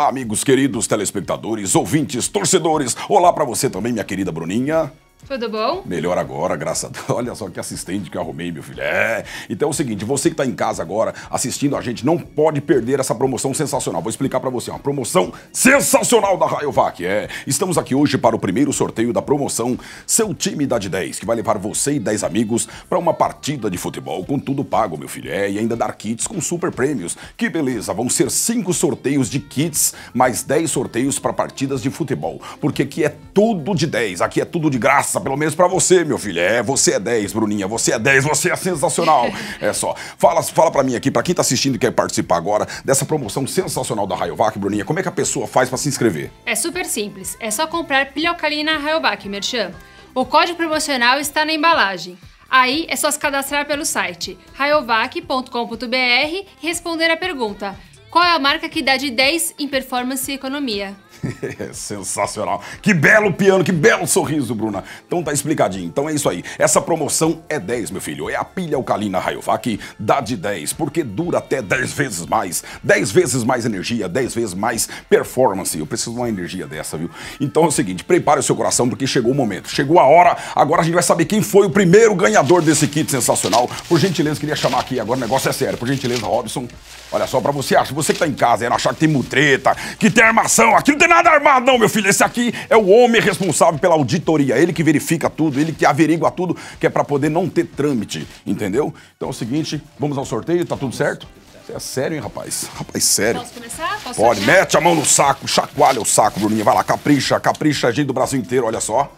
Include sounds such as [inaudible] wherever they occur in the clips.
Olá, amigos queridos telespectadores, ouvintes, torcedores. Olá para você também, minha querida Bruninha. Tudo bom? Melhor agora, graças a Deus. [laughs] Olha só que assistente que eu arrumei, meu filho. É. Então é o seguinte, você que está em casa agora assistindo a gente, não pode perder essa promoção sensacional. Vou explicar para você, uma promoção sensacional da Rayovac. É. Estamos aqui hoje para o primeiro sorteio da promoção Seu Time Idade 10, que vai levar você e 10 amigos para uma partida de futebol com tudo pago, meu filho. É, e ainda dar kits com super prêmios. Que beleza, vão ser cinco sorteios de kits, mais 10 sorteios para partidas de futebol. Porque aqui é tudo de 10, aqui é tudo de graça pelo menos pra você, meu filho. É, você é 10, Bruninha. Você é 10, você é sensacional. [laughs] É só. Fala, fala pra mim aqui, pra quem tá assistindo e quer participar agora dessa promoção sensacional da Rayovac, Bruninha, como é que a pessoa faz pra se inscrever? É super simples. É só comprar pilha alcalina Rayovac, Merchan. O código promocional está na embalagem. Aí é só se cadastrar pelo site rayovac.com.br e responder a pergunta: qual é a marca que dá de 10 em performance e economia? [laughs] Sensacional. Que belo piano, que belo sorriso, Bruna. Então tá explicadinho. Então é isso aí. Essa promoção é 10, meu filho. É a pilha alcalina Rayovac, dá de 10, porque dura até 10 vezes mais. 10 vezes mais energia, 10 vezes mais performance. Eu preciso de uma energia dessa, viu? Então é o seguinte, prepare o seu coração, porque chegou o momento. Chegou a hora, agora a gente vai saber quem foi o primeiro ganhador desse kit sensacional. Por gentileza, queria chamar aqui, agora o negócio é sério. Por gentileza, Robson. Olha só, pra você, você que tá em casa, é achar que tem mutreta, que tem armação, aqui não tem nada armado não, meu filho. Esse aqui é o homem responsável pela auditoria, ele que verifica tudo, ele que averigua tudo, que é pra poder não ter trâmite, entendeu? Então é o seguinte, vamos ao sorteio, tá tudo certo? Você é sério, hein, rapaz? Rapaz, sério. Posso começar? Posso Pode, sortear? mete a mão no saco, chacoalha o saco, Bruninha. Vai lá, capricha, capricha a gente do Brasil inteiro, olha só.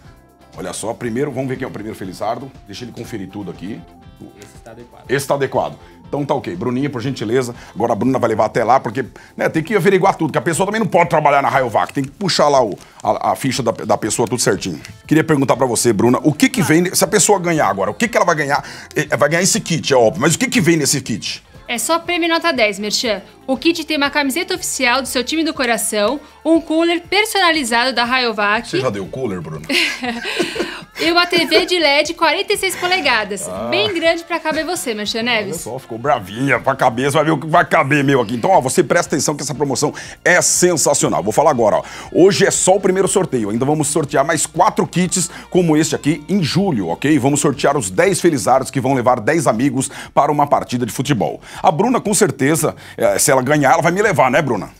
Olha só, primeiro, vamos ver quem é o primeiro Felizardo. Deixa ele conferir tudo aqui. Esse está adequado. Esse tá adequado. Então tá ok. Bruninha, por gentileza. Agora a Bruna vai levar até lá, porque né, tem que averiguar tudo, que a pessoa também não pode trabalhar na Rayovac. Tem que puxar lá o, a, a ficha da, da pessoa tudo certinho. Queria perguntar pra você, Bruna, o que que vem... Se a pessoa ganhar agora, o que que ela vai ganhar? Eh, Vai ganhar esse kit, é óbvio. Mas o que que vem nesse kit? É só prêmio nota 10, Merchan. O kit tem uma camiseta oficial do seu time do coração, um cooler personalizado da Rayovac Você já deu cooler, Bruna? [laughs] e uma TV de LED 46 polegadas. Bem grande pra caber você, Olha Neves. só, ficou bravinha pra cabeça, vai ver o que vai caber meu aqui. Então, ó, você presta atenção que essa promoção é sensacional. Vou falar agora, ó. Hoje é só o primeiro sorteio. Ainda vamos sortear mais quatro kits como este aqui em julho, ok? Vamos sortear os 10 felizardos que vão levar 10 amigos para uma partida de futebol. A Bruna, com certeza, eh, se ela ganhar, ela vai me levar, né, Bruna?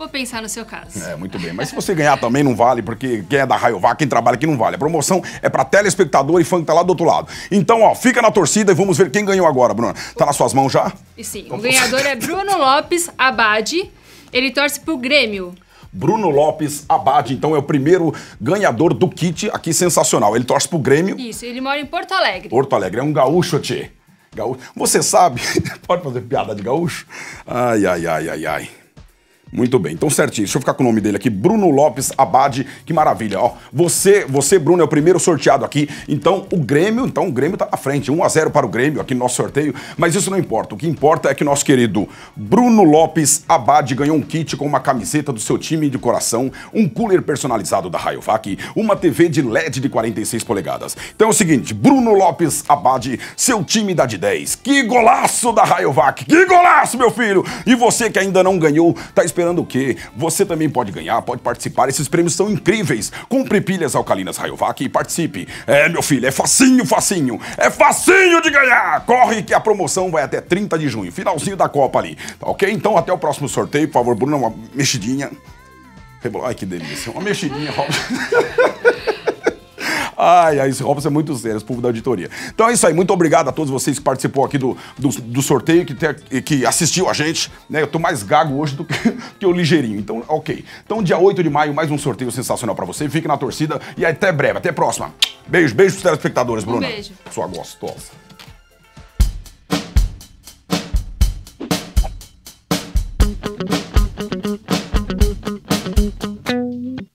Vou pensar no seu caso. É, muito bem. Mas se você ganhar também não vale, porque quem é da Rayovac, quem trabalha aqui não vale. A promoção é pra telespectador e fã que tá lá do outro lado. Então, ó, fica na torcida e vamos ver quem ganhou agora, Bruna. Tá nas suas mãos já? E sim, o ganhador é Bruno Lopes Abade. Ele torce pro Grêmio. Bruno Lopes Abade, então, é o primeiro ganhador do kit aqui sensacional. Ele torce pro Grêmio. Isso, ele mora em Porto Alegre. Porto Alegre, é um gaúcho, tchê. Gaúcho. Você sabe, [laughs] pode fazer piada de gaúcho? Ai, ai, ai, ai, ai. Muito bem, então certinho. Deixa eu ficar com o nome dele aqui, Bruno Lopes Abade. Que maravilha, ó. Você, você, Bruno, é o primeiro sorteado aqui. Então, o Grêmio, então o Grêmio tá na frente. 1 a 0 para o Grêmio aqui no nosso sorteio. Mas isso não importa. O que importa é que nosso querido Bruno Lopes Abade ganhou um kit com uma camiseta do seu time de coração, um cooler personalizado da Rayovac, uma TV de LED de 46 polegadas. Então é o seguinte, Bruno Lopes Abade, seu time dá de 10. Que golaço da Rayovac! Que golaço, meu filho! E você que ainda não ganhou, tá esperando o quê? Você também pode ganhar, pode participar. Esses prêmios são incríveis. Compre pilhas alcalinas Rayovac e participe. É, meu filho, é facinho, facinho. É facinho de ganhar! Corre que a promoção vai até 30 de junho, finalzinho da Copa ali. Tá ok? Então até o próximo sorteio, por favor, Bruno, uma mexidinha. Ai, que delícia. Uma mexidinha, Robson. [laughs] Ai, ai, esse Robson é muito sério, esse povo da auditoria. Então é isso aí, muito obrigado a todos vocês que participou aqui do, do, do sorteio, que, te- que assistiu a gente. Né? Eu tô mais gago hoje do que, [laughs] que o ligeirinho. Então, ok. Então, dia 8 de maio, mais um sorteio sensacional pra você. Fique na torcida e até breve, até a próxima. Beijo, beijo pros telespectadores, Bruna. beijo. Sua gostosa.